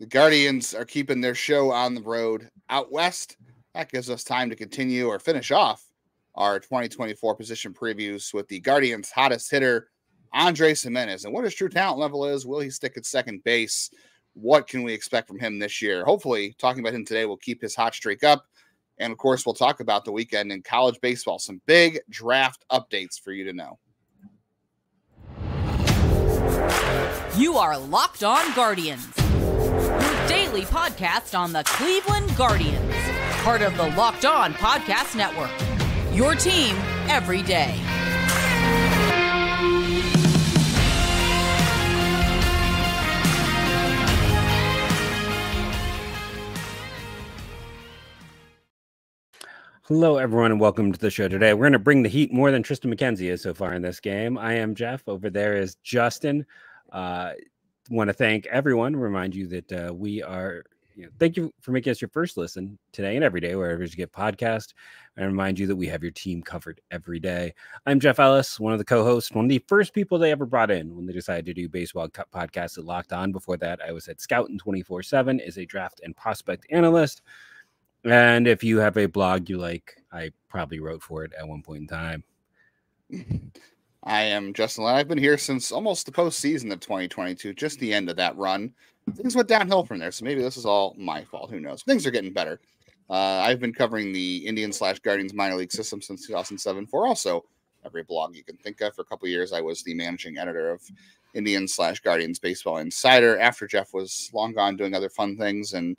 The Guardians are keeping their show on the road out west. That gives us time to continue or finish off our 2024 position previews with the Guardians' hottest hitter, Andres Gimenez. And what his true talent level is, will he stick at second base? What can we expect from him this year? Hopefully, talking about him today will keep his hot streak up. And of course, we'll talk about the weekend in college baseball. Some big draft updates for you to know. You are Locked On Guardians, daily podcast on the Cleveland Guardians, part of the Locked On Podcast Network. Your team every day. Hello, everyone, and welcome to the show today. We're going to bring the heat more than Triston McKenzie is so far in this game. I am Jeff. Over there is Justin. Uh, want to thank everyone. Remind you that uh, we are. You know, thank you for making us your first listen today and every day, wherever you get podcast. And remind you that we have your team covered every day. I'm Jeff Ellis, one of the co-hosts, one of the first people they ever brought in when they decided to do baseball podcast at Locked On. Before that, I was at Scout and 24/7 as a draft and prospect analyst. And if you have a blog you like, I probably wrote for it at one point in time. I am Justin I've been here since almost the postseason of 2022, just the end of that run. Things went downhill from there, so maybe this is all my fault. Who knows? Things are getting better. Uh, I've been covering the Indian slash Guardians minor league system since 2007 for also every blog you can think of. For a couple years, I was the managing editor of Indian slash Guardians Baseball Insider after Jeff was long gone doing other fun things and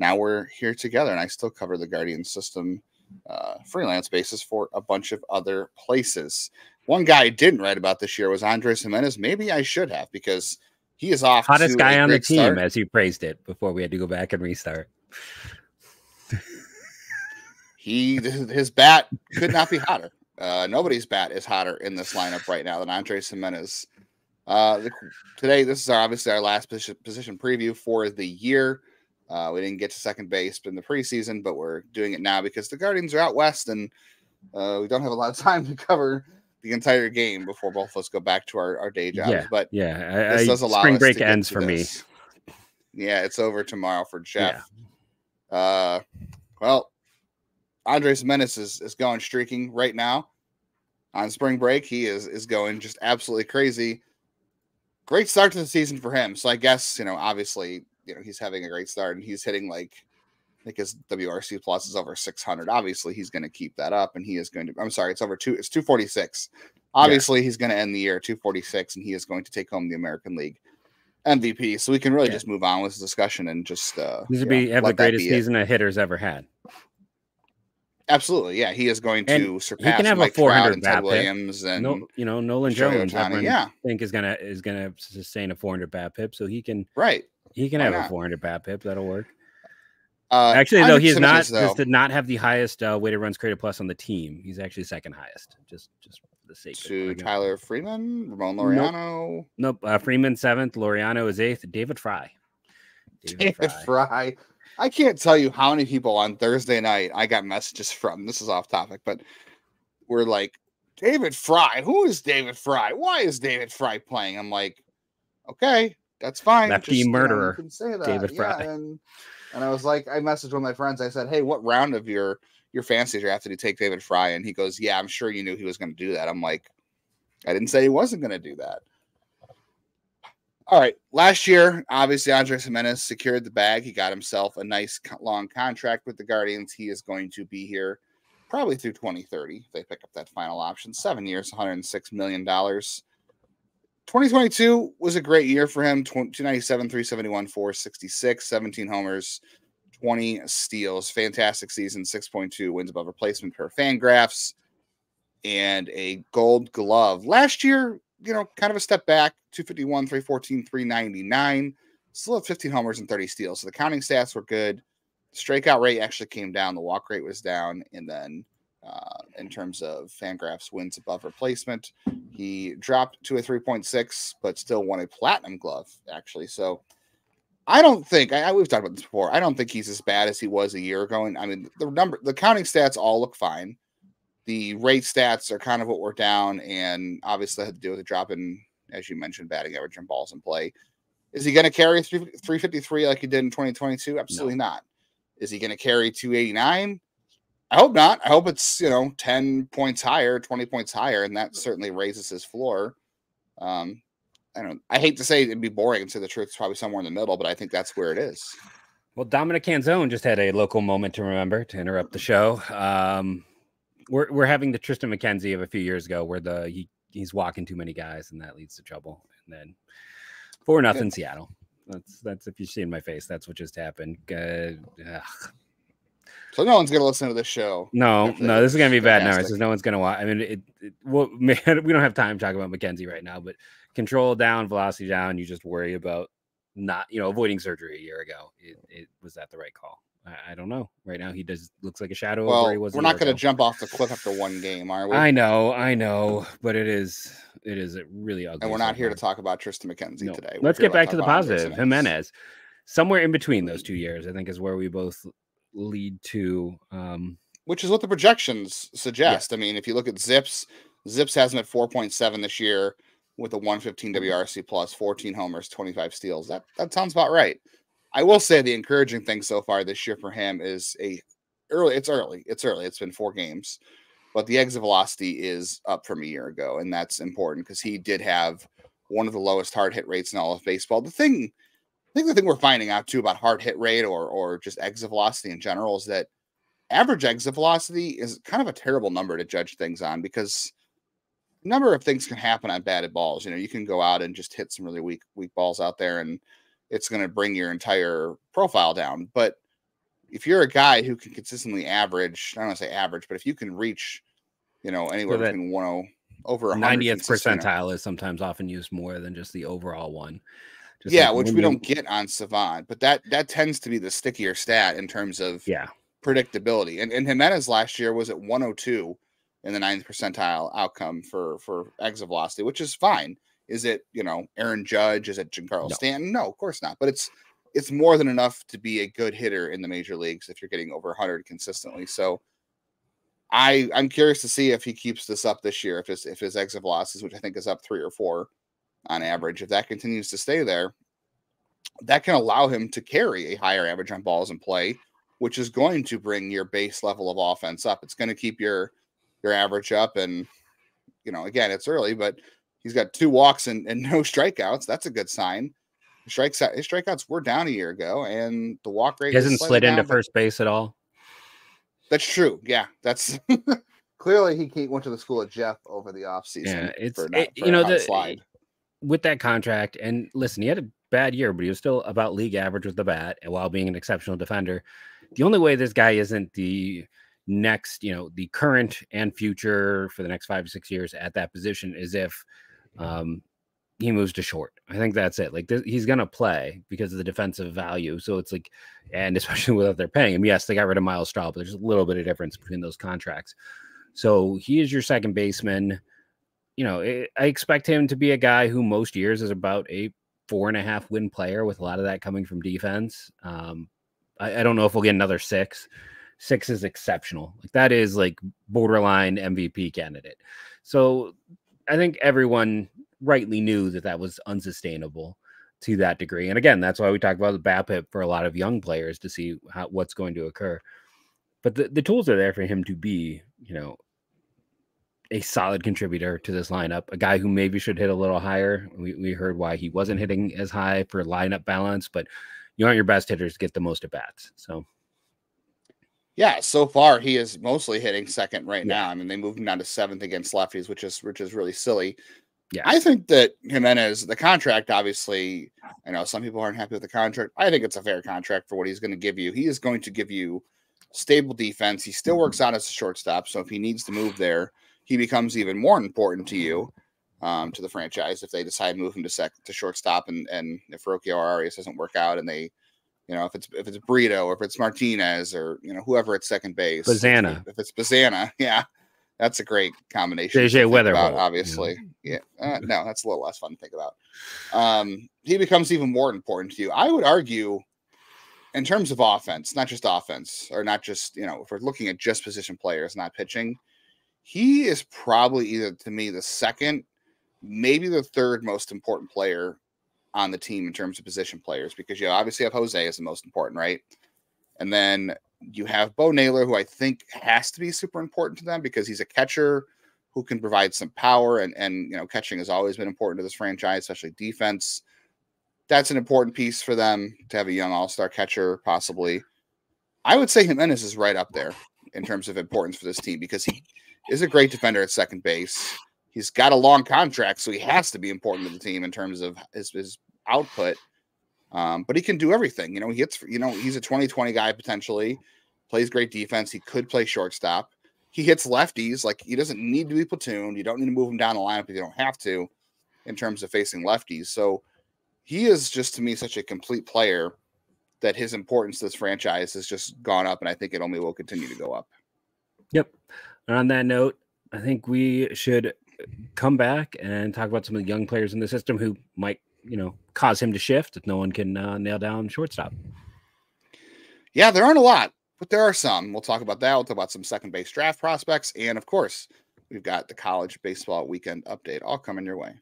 now we're here together, and I still cover the Guardian system uh, freelance basis for a bunch of other places. One guy I didn't write about this year was Andres Gimenez. Maybe I should have because he is off. Hottest guy on the team, start. as you praised it before we had to go back and restart. he his bat could not be hotter. Uh, nobody's bat is hotter in this lineup right now than Andres Gimenez. Uh, the, today, this is our, obviously our last position, position preview for the year. Uh, we didn't get to second base in the preseason, but we're doing it now because the Guardians are out west and uh, we don't have a lot of time to cover the entire game before both of us go back to our, our day jobs. Yeah, but yeah, this I, does allow spring break ends for this. me. Yeah, it's over tomorrow for Jeff. Yeah. Uh, well, Andres Menace is, is going streaking right now on spring break. He is is going just absolutely crazy. Great start to the season for him. So I guess you know, obviously, you know he's having a great start and he's hitting like His WRC plus is over 600. Obviously, he's going to keep that up, and he is going to. I'm sorry, it's over two. It's 246. Obviously, yeah. he's going to end the year 246, and he is going to take home the American League MVP. So we can really yeah. just move on with this discussion and just. uh This would be know, have the greatest season it. a hitter's ever had. Absolutely, yeah. He is going to and surpass. He can have Mike a 400 and Ted Williams, and no, you know Nolan Jones. Yeah, I think is gonna is gonna sustain a 400 BABIP, so he can right he can Why have not? a 400 BABIP. That'll work. Uh, actually, though, he's not. Though. did not have the highest uh, weighted runs created plus on the team. He's actually second highest. Just, just for the sake to Tyler Freeman, Ramon Laureano. Nope. nope. Uh, Freeman seventh. Laureano is eighth. David Fry. David, David Fry. Fry. I can't tell you how many people on Thursday night I got messages from. This is off topic, but we're like, David Fry. Who is David Fry? Why is David Fry playing? I'm like, okay, that's fine. Lefty Just, murderer. You know, that. David yeah, Fry. And, and I was like, I messaged one of my friends. I said, Hey, what round of your your fantasy draft did he take David Fry? And he goes, Yeah, I'm sure you knew he was going to do that. I'm like, I didn't say he wasn't going to do that. All right. Last year, obviously, Andres Gimenez secured the bag. He got himself a nice long contract with the Guardians. He is going to be here probably through 2030. They pick up that final option. Seven years, $106 million. 2022 was a great year for him 297, 371, 466, 17 homers, 20 steals. Fantastic season, 6.2 wins above replacement per Fangraphs, and a gold glove. Last year, you know, kind of a step back 251, 314, 399. Still have 15 homers and 30 steals. So the counting stats were good. The strikeout rate actually came down. The walk rate was down. And then uh, in terms of Fangraphs wins above replacement. He dropped to a 3.6, but still won a platinum glove, actually. So I don't think I, we've talked about this before. I don't think he's as bad as he was a year ago. And I mean, the number, the counting stats all look fine. The rate stats are kind of what we're down, and obviously had to do with a drop in, as you mentioned, batting average and balls in play. Is he going to carry 353 like he did in 2022? Absolutely no. not. Is he going to carry 289? I hope not. I hope it's, you know, 10 points higher, 20 points higher, and that certainly raises his floor. Um, I don't I hate to say it'd be boring and say the truth is probably somewhere in the middle, but I think that's where it is. Well, Dominic Canzone just had a local moment to remember to interrupt the show. Um, we're we're having the Triston McKenzie of a few years ago where the he he's walking too many guys and that leads to trouble. And then four nothing Seattle. That's that's if you see in my face, that's what just happened. Uh, so no one's gonna listen to this show. No, no, this is gonna be bad now. Because no one's gonna watch. I mean, it, it well, man, we don't have time to talk about McKenzie right now, but control down, velocity down. You just worry about not, you know, avoiding surgery a year ago. It, it was that the right call? I, I, don't know. Right now, he does looks like a shadow well, where he was. We're not going to jump off the cliff after one game, are we? I know, I know, but it is it is really ugly. And we're not here to talk about Triston McKenzie no. today. We're Let's get back to the positive. Gimenez, somewhere in between those two years, I think, is where we both lead to. Um, Which is what the projections suggest. Yeah. I mean, if you look at ZiPS, ZiPS has him at 4.7 this year with a 115 WRC plus, 14 homers, 25 steals. That that sounds about right. I will say the encouraging thing so far this year for him is a early. It's early. It's early. It's been four games, but the exit velocity is up from a year ago, and that's important because he did have one of the lowest hard hit rates in all of baseball. The thing, I think the thing we're finding out too about hard hit rate or or just exit velocity in general is that average exit velocity is kind of a terrible number to judge things on because a number of things can happen on batted balls. You know, you can go out and just hit some really weak weak balls out there, and it's going to bring your entire profile down. But if you're a guy who can consistently average, I don't want to say average, but if you can reach, you know, anywhere so between 10 over 90th percentile is sometimes often used more than just the overall one. Just yeah, like which we don't get on Savant, but that that tends to be the stickier stat in terms of yeah predictability. And and Gimenez last year was at 102 in the ninth percentile outcome for for exit velocity, which is fine. Is it you know Aaron Judge? Is it Giancarlo no. Stanton? No, of course not. But it's it's more than enough to be a good hitter in the major leagues if you're getting over 100 consistently. So I I'm curious to see if he keeps this up this year. If his if his exit velocity, which I think is up three or four on average, if that continues to stay there, that can allow him to carry a higher average on balls in play, which is going to bring your base level of offense up. It's going to keep your your average up. And, you know, again, it's early, but he's got two walks and, and no strikeouts. That's a good sign. Strikes his strikeouts were down a year ago, and the walk rate he hasn't slid down, into first base at all. That's true. Yeah, that's clearly he went to the school of Jeff over the offseason. Yeah, it's not, it, you know the slide with that contract. And listen, he had a bad year, but he was still about league average with the bat, and while being an exceptional defender. The only way this guy isn't the next, you know, the current and future for the next five to six years at that position is if um, he moves to short. I think that's it. Like th- he's gonna play because of the defensive value. So it's like, and especially without they're paying him. Yes, they got rid of Myles Straw, but there's a little bit of difference between those contracts. So he is your second baseman. You know, it, I expect him to be a guy who most years is about a four and a half win player, with a lot of that coming from defense. Um, I, I don't know if we'll get another six six is exceptional. Like that is like borderline MVP candidate. So I think everyone rightly knew that that was unsustainable to that degree. And again, that's why we talk about the BABIP for a lot of young players to see how, what's going to occur. But the, the tools are there for him to be, you know, a solid contributor to this lineup, a guy who maybe should hit a little higher. We, we heard why he wasn't hitting as high for lineup balance, but you want your best hitters to get the most at bats. So yeah, so far he is mostly hitting second right yeah. now. I mean, they moved him down to seventh against lefties, which is which is really silly. Yeah, I think that Gimenez, the contract, obviously, I know some people aren't happy with the contract. I think it's a fair contract for what he's going to give you. He is going to give you stable defense. He still mm-hmm. works out as a shortstop, so if he needs to move there, he becomes even more important to you, um, to the franchise if they decide to move him to sec to shortstop, and and if Rocchio Arias doesn't work out and they you know, if it's if it's Brito or if it's Martinez or you know whoever at second base. Bazzana. If it's Bazzana, yeah, that's a great combination. JJ Weather, obviously. Yeah, uh, no, that's a little less fun to think about. Um, he becomes even more important to you. I would argue, in terms of offense, not just offense, or not just you know, if we're looking at just position players, not pitching, he is probably either to me the second, maybe the third most important player on the team in terms of position players because you obviously have Jose as the most important, right? And then you have Bo Naylor, who I think has to be super important to them because he's a catcher who can provide some power and and you know catching has always been important to this franchise, especially defense. That's an important piece for them to have a young all-star catcher, possibly. I would say Gimenez is right up there in terms of importance for this team because he is a great defender at second base. He's got a long contract, so he has to be important to the team in terms of his, his output. Um, but he can do everything. You know, he hits, you know, he's a 2020 guy potentially, plays great defense. He could play shortstop. He hits lefties. Like he doesn't need to be platooned. You don't need to move him down the lineup if you don't have to in terms of facing lefties. So he is just to me such a complete player that his importance to this franchise has just gone up. And I think it only will continue to go up. Yep. And on that note, I think we should come back and talk about some of the young players in the system who might, you know, cause him to shift if no one can uh, nail down shortstop. Yeah, there aren't a lot, but there are some. We'll talk about that. We'll talk about some second base draft prospects. And of course, we've got the college baseball weekend update all coming your way.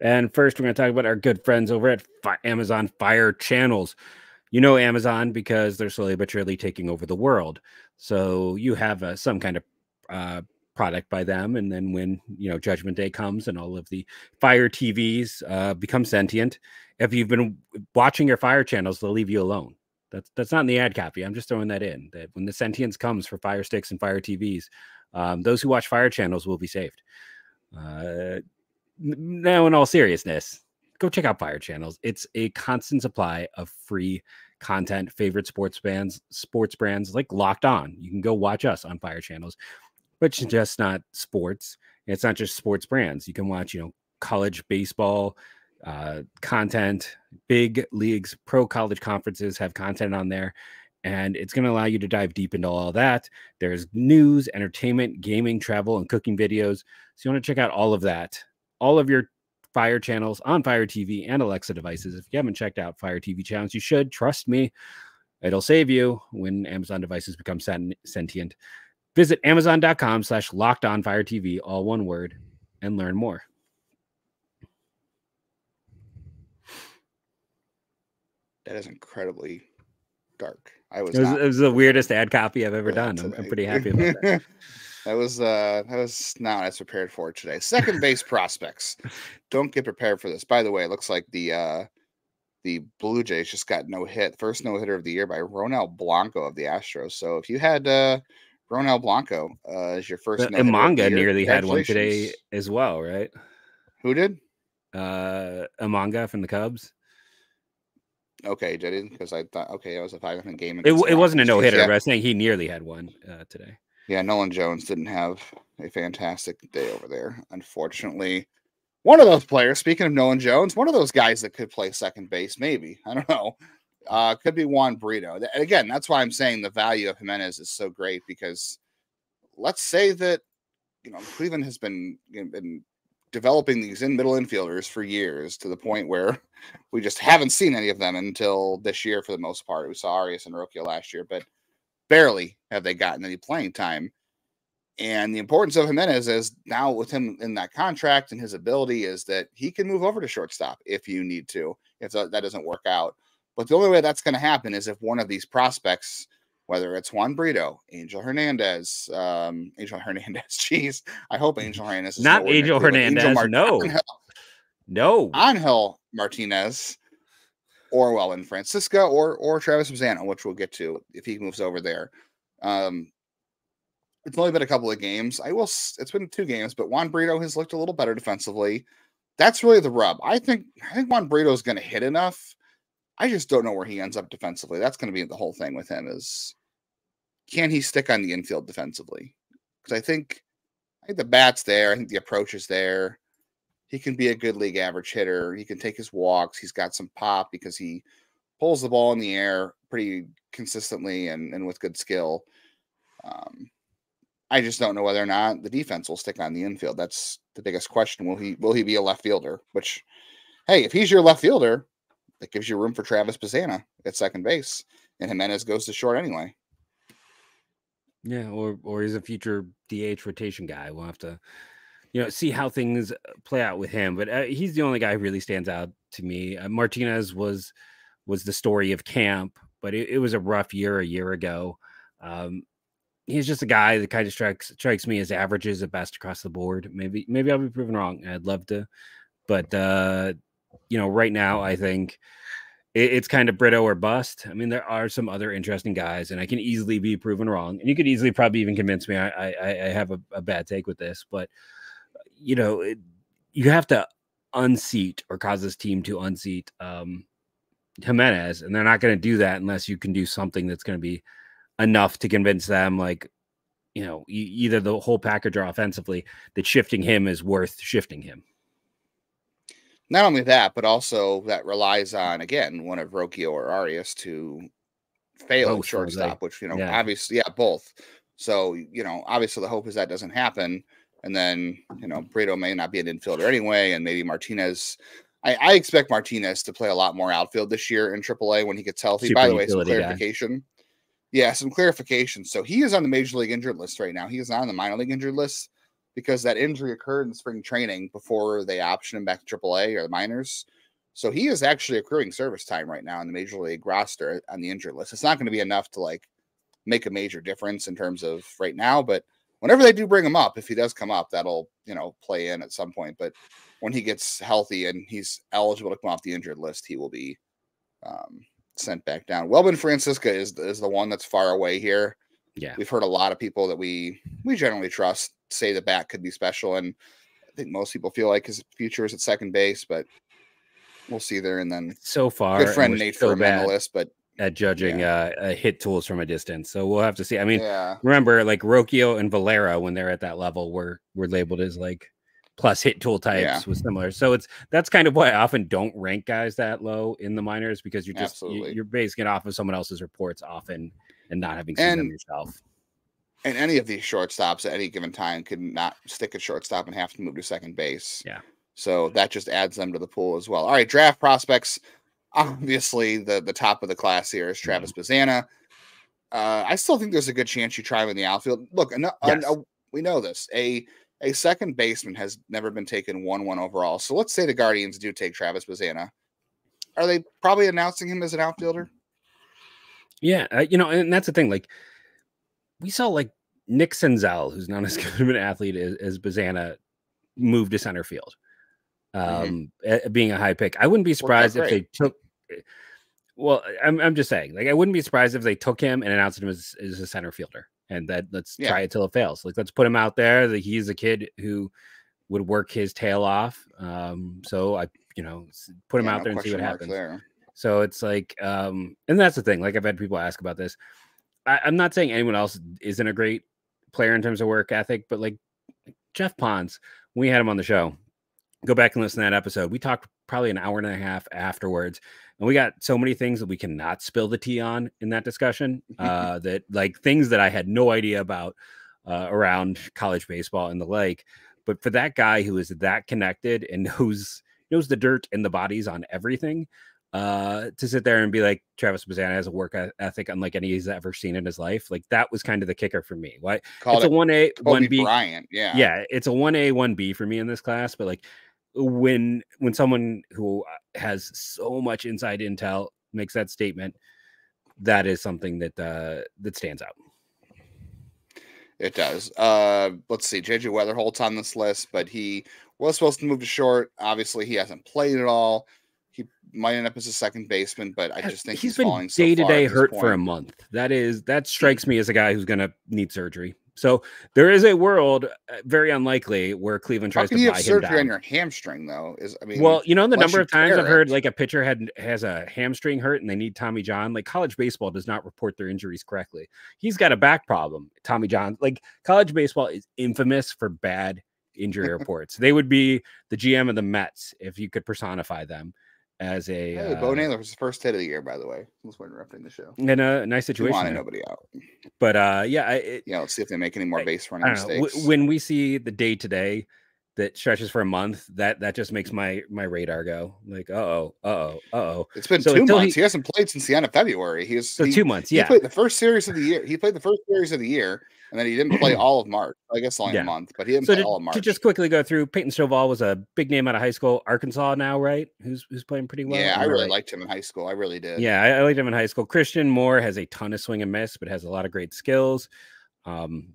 And first, we're going to talk about our good friends over at Fi- Amazon Fire Channels. You know Amazon because they're slowly but surely taking over the world. So you have uh, some kind of uh, product by them, and then when you know Judgment Day comes and all of the Fire TVs uh, become sentient, if you've been watching your Fire channels, they'll leave you alone. That's that's not in the ad copy. I'm just throwing that in. That when the sentience comes for Fire Sticks and Fire TVs, um, those who watch Fire channels will be saved. Uh, now, in all seriousness, go check out Fire Channels. It's a constant supply of free content, favorite sports bands, sports brands like Locked On. You can go watch us on Fire Channels, but just not sports. It's not just sports brands. You can watch, you know, college baseball uh, content, big leagues, pro college conferences have content on there. And it's going to allow you to dive deep into all that. There's news, entertainment, gaming, travel, and cooking videos. So you want to check out all of that all of your Fire channels on Fire TV and Alexa devices. If you haven't checked out Fire TV channels, you should. Trust me, it'll save you when Amazon devices become sentient. Visit amazon.com slash locked on Fire TV, all one word, and learn more. That is incredibly dark. I was, it was, it was the weirdest ad copy I've ever done. I'm, I'm, pretty happy about that. That was uh that was not as prepared for today. Second base prospects. Don't get prepared for this. By the way, it looks like the uh the Blue Jays just got no hit. First no hitter of the year by Ronel Blanco of the Astros. So if you had uh Ronel Blanco uh as your first no Manga nearly had one today as well, right? Who did? Uh Imanaga from the Cubs. Okay, did he? Because I thought okay, it was a five inning game. It, it wasn't a no hitter, yeah. but I was saying he nearly had one uh, today yeah, Nolan Jones didn't have a fantastic day over there, unfortunately. One of those players, speaking of Nolan Jones, one of those guys that could play second base, maybe. I don't know. Uh, could be Juan Brito. And again, that's why I'm saying the value of Gimenez is so great because let's say that you know Cleveland has been been developing these in middle infielders for years to the point where we just haven't seen any of them until this year for the most part. We saw Arias and Rocchio last year, but barely have they gotten any playing time. And the importance of Gimenez is now with him in that contract and his ability is that he can move over to shortstop if you need to, if that doesn't work out. But the only way that's going to happen is if one of these prospects, whether it's Juan Brito, Angel Hernandez, um, Angel Hernandez, jeez, I hope Angel Hernandez is not Angel Hernandez. Angel Mar- no, Angel, no, Angel Martinez or Welbyn Francisca or or Travis Bazzana, which we'll get to if he moves over there. Um, it's only been a couple of games. I will. It's been two games, but Juan Brito has looked a little better defensively. That's really the rub. I think. I think Juan Brito is going to hit enough. I just don't know where he ends up defensively. That's going to be the whole thing with him. Is can he stick on the infield defensively? Because I think I think the bat's there. I think the approach is there he can be a good league average hitter. He can take his walks. He's got some pop because he pulls the ball in the air pretty consistently and, and with good skill. Um, I just don't know whether or not the defense will stick on the infield. That's the biggest question. Will he will he be a left fielder? Which, hey, if he's your left fielder, that gives you room for Travis Bazzana at second base, and Gimenez goes to short anyway. Yeah, or or he's a future DH rotation guy. We'll have to you know, see how things uh, play out with him. But uh, he's the only guy who really stands out to me. Uh, Martinez was was the story of camp, but it, it was a rough year a year ago. Um, he's just a guy that kind of strikes strikes me as averages at best across the board. Maybe maybe I'll be proven wrong. I'd love to, but uh, you know, right now I think it, it's kind of Brito or bust. I mean, there are some other interesting guys, and I can easily be proven wrong. And you could easily probably even convince me I I, I have a, a bad take with this, but you know, it, you have to unseat or cause this team to unseat um, Gimenez, and they're not going to do that unless you can do something that's going to be enough to convince them, like, you know, e- either the whole package or offensively, that shifting him is worth shifting him. Not only that, but also that relies on again one of Rocchio or Arias to fail Both, shortstop, which you know, Yeah. obviously, yeah, both. So you know, obviously, the hope is that doesn't happen, and then you know, Brito may not be an infielder anyway, and maybe Martinez. I, I expect Martinez to play a lot more outfield this year in AAA when he gets healthy. By the way, some utility guy. clarification. Yeah, some clarification. So he is on the major league injured list right now. He is not on the minor league injured list because that injury occurred in spring training before they optioned him back to AAA or the minors. So he is actually accruing service time right now in the major league roster on the injured list. It's not going to be enough to like make a major difference in terms of right now, but whenever they do bring him up, if he does come up, that'll you know play in at some point. But when he gets healthy and he's eligible to come off the injured list, he will be um, sent back down. Welbyn Francisca is is the one that's far away here. Yeah. We've heard a lot of people that we we generally trust say the bat could be special, and I think most people feel like his future is at second base, but we'll see there. And then So far, good friend Nate Furman on the list, but at judging uh, uh, hit tools from a distance. So we'll have to see. I mean, yeah, remember like Rocchio and Valera when they're at that level were were labeled as like plus hit tool types Yeah. was similar. So it's that's kind of why I often don't rank guys that low in the minors because you're just you, Absolutely. you're basing it off of someone else's reports often and not having seen them yourself. and any of these shortstops at any given time could not stick at shortstop and have to move to second base. Yeah. So that just adds them to the pool as well. All right, draft prospects. Obviously, the the top of the class here is Travis Bazzana. Uh, I still think there's a good chance you try him in the outfield. Look, an- Yes. uh, we know this. A a second baseman has never been taken one one overall. So let's say the Guardians do take Travis Bazzana. Are they probably announcing him as an outfielder? Yeah, uh, you know, and that's the thing. Like we saw like Nick Senzel, who's not as good of an athlete as, as Bazzana, move to center field, um, a- being a high pick. I wouldn't be Mm-hmm. Surprised if they took. Well, I'm I'm just saying, like I wouldn't be surprised if they took him and announced him as, as a center fielder, and that let's Yeah. try it till it fails. Like let's put him out there. That he's a kid who would work his tail off. Um, so I, you know, put him Yeah, out no there and see what happens. There. So it's like, um, and that's the thing. Like I've had people ask about this. I, I'm not saying anyone else isn't a great player in terms of work ethic, but like Jeff Pons, when we had him on the show, go back and listen to that episode. We talked probably an hour and a half afterwards, and we got so many things that we cannot spill the tea on in that discussion. Uh, that like things that I had no idea about uh, around college baseball and the like. But for that guy who is that connected and knows knows the dirt and the bodies on everything, uh, to sit there and be like Travis Bazzana has a work ethic unlike any he's ever seen in his life. Like that was kind of the kicker for me. Why Called it's a one A, one B Bryant. Yeah. Yeah, it's a one A, one B for me in this class. But like when when someone who uh, has so much inside intel makes that statement, that is something that uh that stands out. It does. Uh, let's see. JJ Wetherholt's on this list, but he was supposed to move to short. Obviously, he hasn't played at all. He might end up as a second baseman, but I just think he's he's, been falling day to day hurt for a month. That is that strikes me as a guy who's going to need surgery. So there is a world, uh, very unlikely, where Cleveland How tries can to you buy have him surgery down. on your hamstring though? Is I mean, well, you know the number of times I've heard like a pitcher had has a hamstring hurt and they need Tommy John. Like college baseball does not report their injuries correctly. He's got a back problem. Tommy John, like college baseball is infamous for bad injury reports. They would be the GM of the Mets if you could personify them as a hey, uh, Bo Naylor was his first hit of the year, by the way. Since we're interrupting the show, in a nice situation. wanted nobody out. But uh, yeah, I, it, Yeah, let's see if they make any more I- base running know. mistakes. When we see the day to day, that stretches for a month, that that just makes my my radar go like, uh oh, uh oh, uh oh. It's been so two months. He, he, hasn't played since the end of February. He was so he, two months. Yeah, he played the first series of the year. He played the first series of the year, and then he didn't play all of March. I guess only yeah. a month, but he didn't so play to, all of March. To just quickly go through, Peyton Stovall was a big name out of high school, Arkansas now, right? Who's who's playing pretty well. Yeah, I really right? liked him in high school. I really did. Yeah, I, I liked him in high school. Christian Moore has a ton of swing and miss, but has a lot of great skills. Um,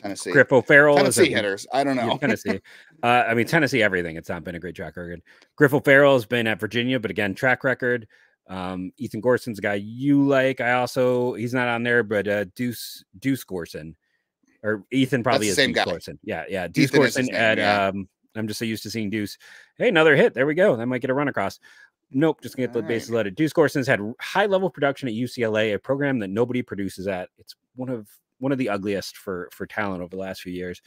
Tennessee. Griff O'Ferrall. Tennessee a, hitters. I don't know. Tennessee. Uh, I mean, Tennessee, everything. It's not been a great track record. Griff O'Ferrall has been at Virginia, but again, track record. Um, Ethan Gorson's a guy you like. I also, he's not on there, but uh, Deuce, Deuce Gorson. Or Ethan probably is same Deuce guy. Gorson. Yeah, yeah. Deuce Ethan Gorson at, yeah. um, I'm just so used to seeing Deuce. Hey, another hit. There we go. That might get a run across. Nope, just gonna get the bases loaded. Deuce Gorson's had high level production at UCLA, a program that nobody produces at. It's one of one of the ugliest for for talent over the last few years.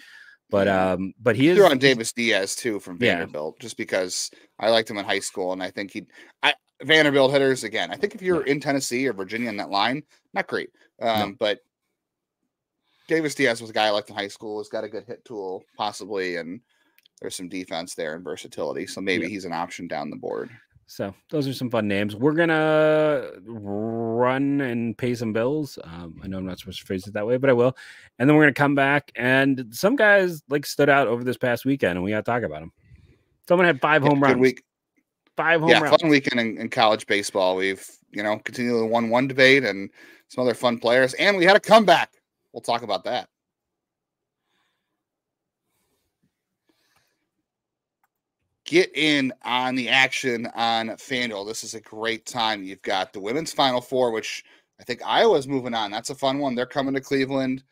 But um, but he is on Davis Diaz too from Vanderbilt, yeah. just because I liked him in high school, and I think he, I Vanderbilt hitters again. I think if you're in Tennessee or Virginia in that line, not great. Um, no. but Davis Diaz was a guy I liked in high school. He's got a good hit tool, possibly, and there's some defense there and versatility. So maybe he's an option down the board. So those are some fun names. We're gonna run and pay some bills. Um, I know I'm not supposed to phrase it that way, but I will. And then we're gonna come back. And some guys like stood out over this past weekend, and we gotta talk about them. Someone had five home runs. Week. Five home yeah, runs. fun weekend in, in, college baseball. We've you know continued the one-one debate and some other fun players, and we had a comeback. We'll talk about that. get in on the action on FanDuel. This is a great time. You've got the women's Final Four, which I think Iowa's moving on. That's a fun one. They're coming to Cleveland.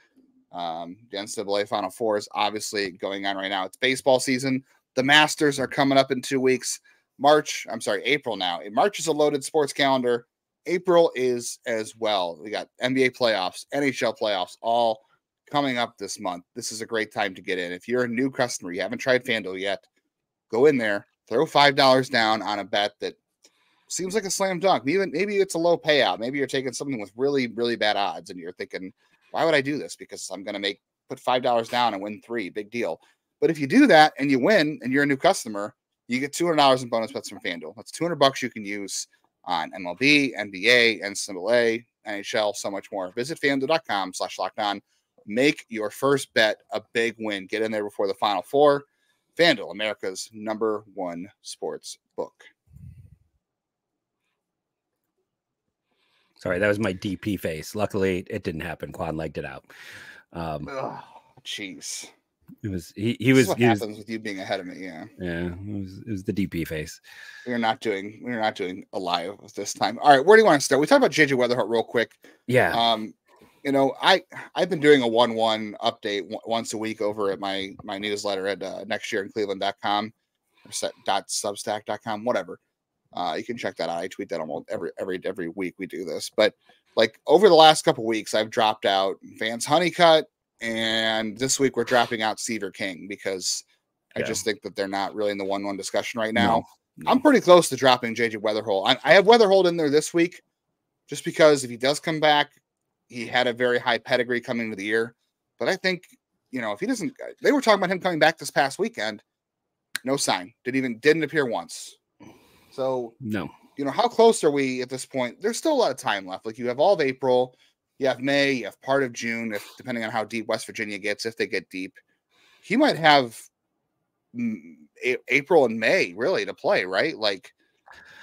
Um, the NCAA Final Four is obviously going on right now. It's baseball season. The Masters are coming up in two weeks. March, I'm sorry, April now. March is a loaded sports calendar. April is as well. We got NBA playoffs, NHL playoffs, all coming up this month. This is a great time to get in. If you're a new customer, you haven't tried FanDuel yet, go in there, throw five dollars down on a bet that seems like a slam dunk. Maybe maybe it's a low payout. Maybe you're taking something with really really bad odds, and you're thinking, why would I do this? Because I'm going to make put five dollars down and win three, big deal. But if you do that and you win, and you're a new customer, you get two hundred dollars in bonus bets from FanDuel. That's two hundred bucks you can use on MLB, NBA, NCAA, NHL, so much more. Visit FanDuel.com slash locked on. Make your first bet a big win. Get in there before the final four. FanDuel, America's number one sports book. Sorry, that was my DP face. Luckily, it didn't happen. Kwan legged it out. Um, jeez. It was he. He was. what he happens was, with you being ahead of me. Yeah. Yeah. It was. It was the DP face. We're not doing. We're not doing a live this time. All right. Where do you want to start? We talked about JJ Wetherholt real quick. Yeah. Um, you know, I I've been doing a one one update w- once a week over at my my newsletter at uh, next year in Cleveland.com or set dot substack.com, whatever. Uh, you can check that out. I tweet that almost every every every week we do this. But like over the last couple weeks, I've dropped out Vance Honeycutt, and this week we're dropping out Seaver King because yeah. I just think that they're not really in the one one discussion right now. No, no. I'm pretty close to dropping JJ Wetherholt. I, I have Wetherholt in there this week, just because if he does come back, he had a very high pedigree coming into the year. But I think, you know, if he doesn't, uh, they were talking about him coming back this past weekend. No sign. Didn't even didn't appear once. So no, you know, how close are we at this point? There's still a lot of time left. Like you have all of April, you have May, you have part of June, if depending on how deep West Virginia gets, if they get deep, he might have April and May really to play, right? Like,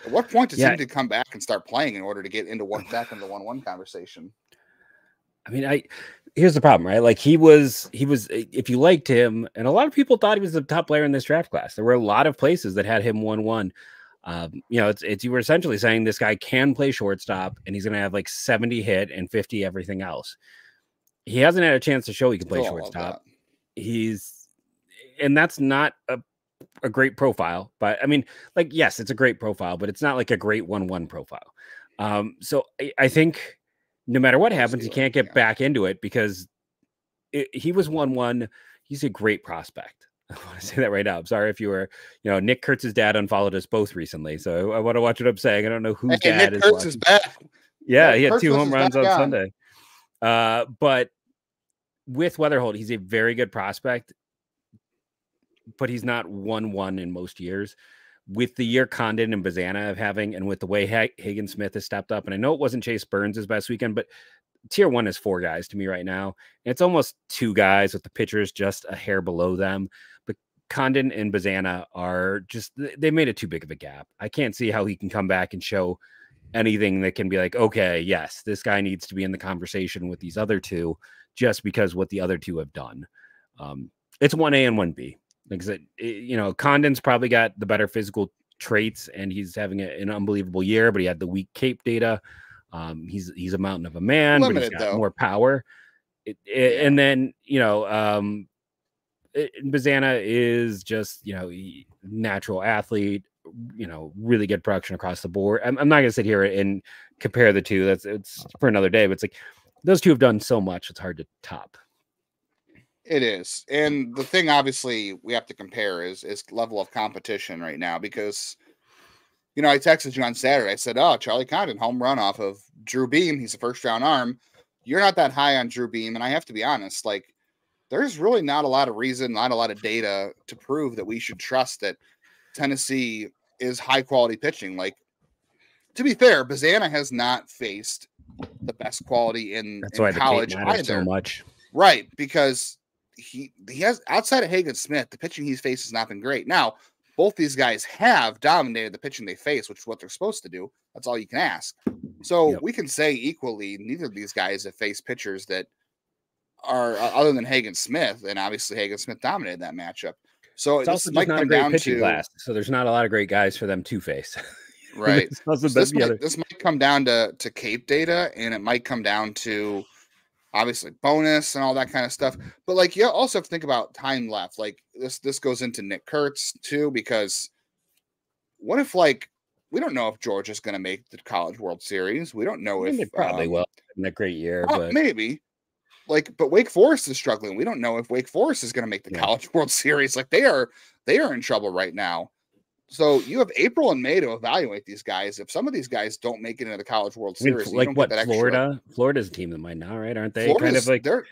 at what point does yeah. he need to come back and start playing in order to get into one back into one one conversation? I mean, I here's the problem, right? Like he was, he was. If you liked him, and a lot of people thought he was the top player in this draft class. There were a lot of places that had him one one. Um, you know, it's it's you were essentially saying this guy can play shortstop, and he's going to have like seventy hit and fifty everything else. He hasn't had a chance to show he can play shortstop. He's, and that's not a a great profile, but I mean, like, yes, it's a great profile, but it's not like a great one one profile. Um, so I, I think no matter what happens, he can't get back into it because it, he was one one. He's a great prospect. I want to say that right now. I'm sorry if you were, you know, Nick Kurtz's dad unfollowed us both recently, so I, want to watch what I'm saying. I don't know whose hey, dad Nick is. Kurtz is back. Yeah, yeah he had Kurtz two home runs on Sunday. Uh, but with Wetherholt, he's a very good prospect. but he's not one one in most years. With the year Condon and Bazzana of having, and with the way Hagen Smith has stepped up, and I know it wasn't Chase Burns' best weekend, but tier one is four guys to me right now. It's almost two guys with the pitchers just a hair below them. Condon and Bazzana are just they made it too big of a gap. I can't see how he can come back and show anything that can be like, okay, yes, this guy needs to be in the conversation with these other two just because what the other two have done. Um, it's one A and one B. Like it, you know, Condon's probably got the better physical traits and he's having a, an unbelievable year, but he had the weak Cape data. Um, he's he's a mountain of a man, Limited, but he's got though. more power. It, it, and then you know, um, Bazzana is just you know natural athlete. You know, really good production across the board. I'm, I'm not gonna sit here and compare the two. That's it's uh-huh. for another day. But it's like those two have done so much; it's hard to top. It is, and the thing obviously we have to compare is is level of competition right now because you know, I texted you on Saturday. I said, "Oh, Charlie Condon home run off of Drew Beam. He's a first round arm. You're not that high on Drew Beam, and I have to be honest. Like, there's really not a lot of reason, not a lot of data to prove that we should trust that Tennessee is high quality pitching. Like, to be fair, Bazzana has not faced the best quality in, That's in why college either. So much, right? Because he he has outside of Hagen Smith, the pitching he's faced has not been great. Now, both these guys have dominated the pitching they face, which is what they're supposed to do. That's all you can ask. So yep. we can say equally, neither of these guys have faced pitchers that are uh, other than Hagen Smith, and obviously Hagen Smith dominated that matchup. So it's also might not a great pitching to, class. So there's not a lot of great guys for them to face. Right. this, this, might, this might come down to to Cape data, and it might come down to obviously bonus and all that kind of stuff. But like you also have to think about time left. Like this this goes into Nick Kurtz too, because what if like we don't know if Georgia's going to make the College World Series. We don't know if they probably um, will in a great year, but maybe. Like, but Wake Forest is struggling. We don't know if Wake Forest is going to make the yeah. College World Series. Like they are, they are in trouble right now. So you have April and May to evaluate these guys. If some of these guys don't make it into the College World Series, I mean, like what Florida, extra... Florida's a team that might not, right? Aren't they Florida's, kind of like they're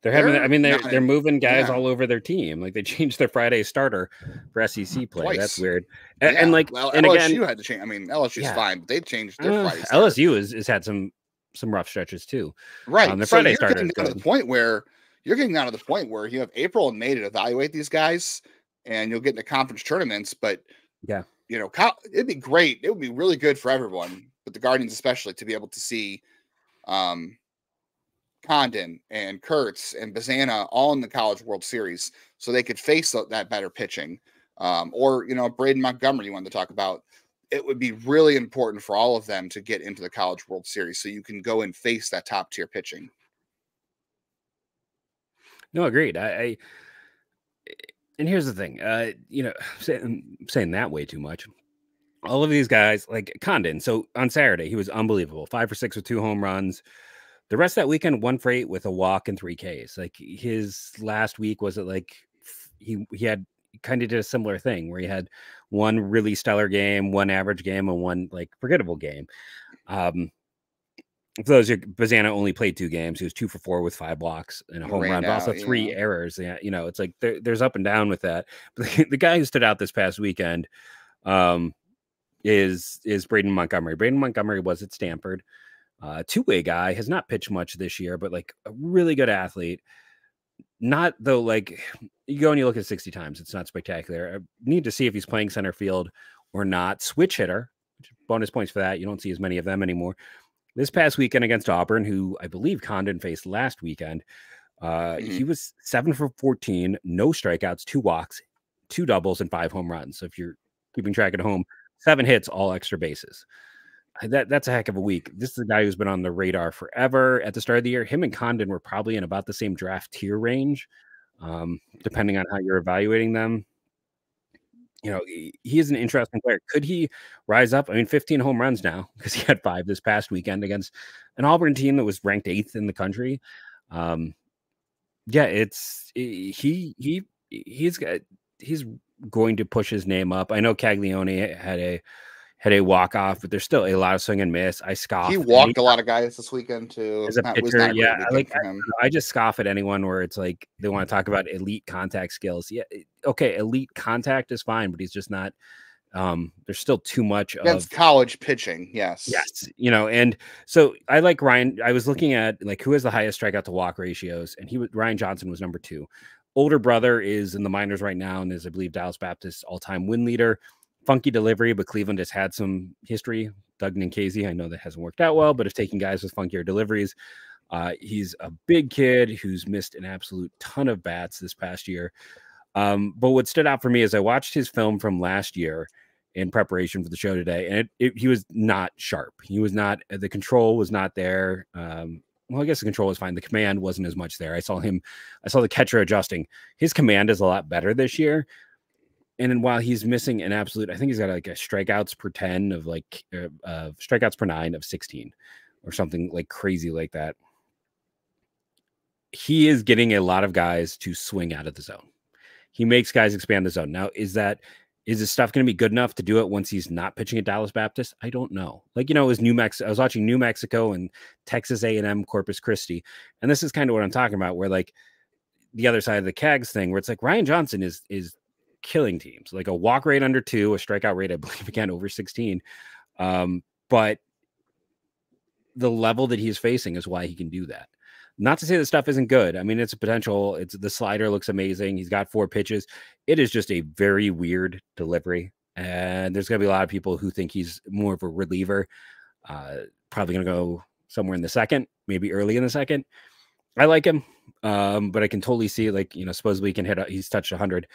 they're having? I mean, they're they're moving guys yeah. all over their team. Like they changed their Friday starter for SEC play. Twice. That's weird. And, yeah. and like, well, and LSU again, had to change. I mean, LSU's yeah. fine, but they changed their uh, Friday. LSU has, has had some some rough stretches too. Right. Um, the so Friday you're starter getting down to the point where you're getting down to the point where you have April and May to evaluate these guys, and you'll get into conference tournaments, but yeah you know, it'd be great. It would be really good for everyone, but the Guardians especially to be able to see um, Condon and Kurtz and Bazzana all in the College World Series, so they could face that better pitching. Um, or you know, Braden Montgomery, you wanted to talk about. It would be really important for all of them to get into the College World Series, so you can go and face that top tier pitching. No, agreed. I, I and here's the thing, uh, you know, saying, saying that way too much. All of these guys, like Condon, so on Saturday he was unbelievable, five for six with two home runs. The rest of that weekend, one for eight with a walk and three Ks. Like his last week was it like he he had kind of did a similar thing where he had one really stellar game, one average game, and one like forgettable game. Um, for those who Bazzana only played two games. He was two for four with five blocks and a home run, but also three yeah. errors. Yeah, you know, it's like there, there's up and down with that. But the, the, guy who stood out this past weekend um, is is Braden Montgomery. Braden Montgomery was at Stanford. Uh, two way guy has not pitched much this year, but like a really good athlete. Not though, like you go and you look at 60 times, it's not spectacular. I need to see if he's playing center field or not. Switch hitter, bonus points for that. You don't see as many of them anymore this past weekend against Auburn, who I believe Condon faced last weekend, uh, mm-hmm. he was seven for 14, no strikeouts, two walks, two doubles, and five home runs. So if you're keeping track at home, seven hits, all extra bases. That that's a heck of a week. This is a guy who's been on the radar forever. At the start of the year, him and Condon were probably in about the same draft tier range, um, depending on how you're evaluating them you know, he is an interesting player. Could he rise up? I mean, 15 home runs now because he had five this past weekend against an Auburn team that was ranked eighth in the country. Um, yeah, it's he he he's got he's going to push his name up. I know Caglianone had a had a walk off, but there's still a lot of swing and miss. I scoff. He walked a lot of guys this weekend too. As a That was pitcher, not a yeah, weekend like I. I just scoff at anyone where it's like they want to talk about elite contact skills. Yeah, okay, elite contact is fine, but he's just not. Um, there's still too much against of college pitching. Yes. Yes, you know, and so I like Ryan. I was looking at like who has the highest strikeout to walk ratios, and he was Ryan Johnson was number two. Older brother is in the minors right now and is, I believe, Dallas Baptist all-time win leader. Funky delivery, but Cleveland has had some history. And Casey, I know that hasn't worked out well, but if taking guys with funkier deliveries, uh, he's a big kid who's missed an absolute ton of bats this past year. Um, but what stood out for me is I watched his film from last year in preparation for the show today, and it, it, he was not sharp. He was not the control was not there. Um, well, I guess the control was fine. The command wasn't as much there. I saw him, I saw the catcher adjusting. His command is a lot better this year. And then while he's missing an absolute, I think he's got like a strikeouts per 10 of like uh, uh, strikeouts per nine of 16 or something like crazy like that. He is getting a lot of guys to swing out of the zone. He makes guys expand the zone. Now, is that is his stuff going to be good enough to do it once he's not pitching at Dallas Baptist? I don't know. Like you know, was New Mexico. I was watching New Mexico and Texas A and M Corpus Christi, and this is kind of what I'm talking about. Where like the other side of the Cags thing, where it's like Ryan Johnson is is killing teams, like a walk rate under two, a strikeout rate, I believe, again over 16. Um, but the level that he's facing is why he can do that. Not to say the stuff isn't good. I mean, it's a potential. It's the slider looks amazing. He's got four pitches. It is just a very weird delivery. And there's going to be a lot of people who think he's more of a reliever. Uh, probably going to go somewhere in the second, maybe early in the second. I like him, um, but I can totally see like you know supposedly he can hit. A, he's touched 100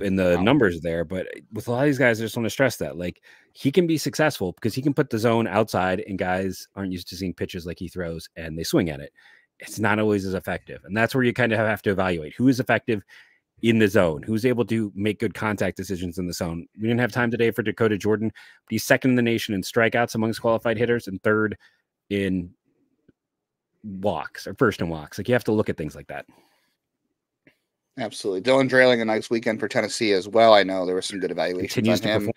in the Wow. numbers there, but with a lot of these guys, I just want to stress that like he can be successful because he can put the zone outside, and guys aren't used to seeing pitches like he throws, and they swing at it. It's not always as effective, and that's where you kind of have to evaluate who is effective in the zone, who's able to make good contact decisions in the zone. We didn't have time today for Dakota Jordan, but he's second in the nation in strikeouts amongst qualified hitters and third in walks or first in walks. Like you have to look at things like that. Absolutely. Dylan Dreiling, a nice weekend for Tennessee as well. I know there were some good evaluations Continues on him. perform.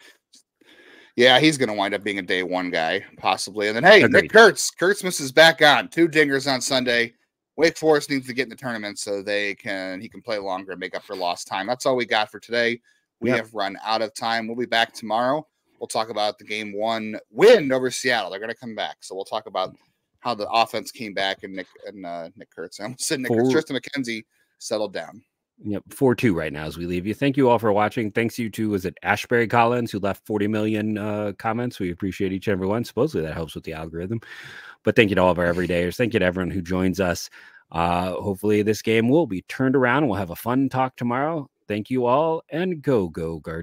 Yeah, he's going to wind up being a day one guy, possibly. And then, hey, Agreed. Nick Kurtz. Kurtzmas is back on. Two dingers on Sunday. Wake Forest needs to get in the tournament so they can he can play longer and make up for lost time. That's all we got for today. We Yep. have run out of time. We'll be back tomorrow. We'll talk about the game one win over Seattle. They're going to come back, so we'll talk about how the offense came back and Nick and uh, Nick Kurtz. I almost said Nick Kurtz. Triston McKenzie settled down. Yep, four two right now as we leave you. Thank you all for watching. Thanks you to was it Ashbury Collins who left 40 million uh, comments. We appreciate each and every one. Supposedly that helps with the algorithm. But thank you to all of our everydayers. Thank you to everyone who joins us. Uh, hopefully this game will be turned around. We'll have a fun talk tomorrow. Thank you all and go go Guardians.